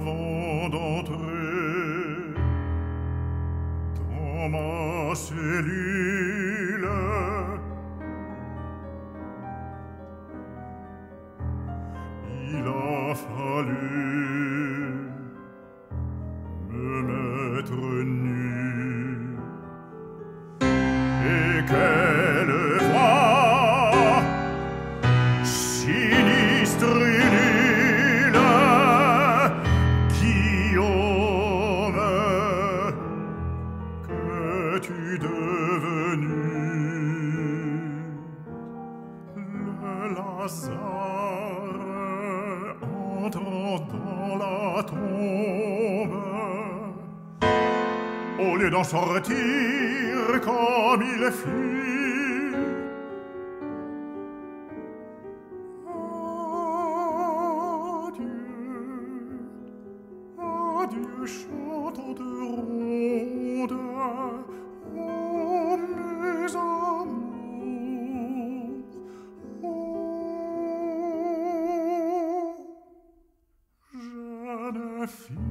avant d'entrer dans ma cellule. Il a fallu me mettre es-tu devenu Le Lazare entre dans la tombe. Au lieu d'en sortir comme il fut Adieu, adieu, refuge.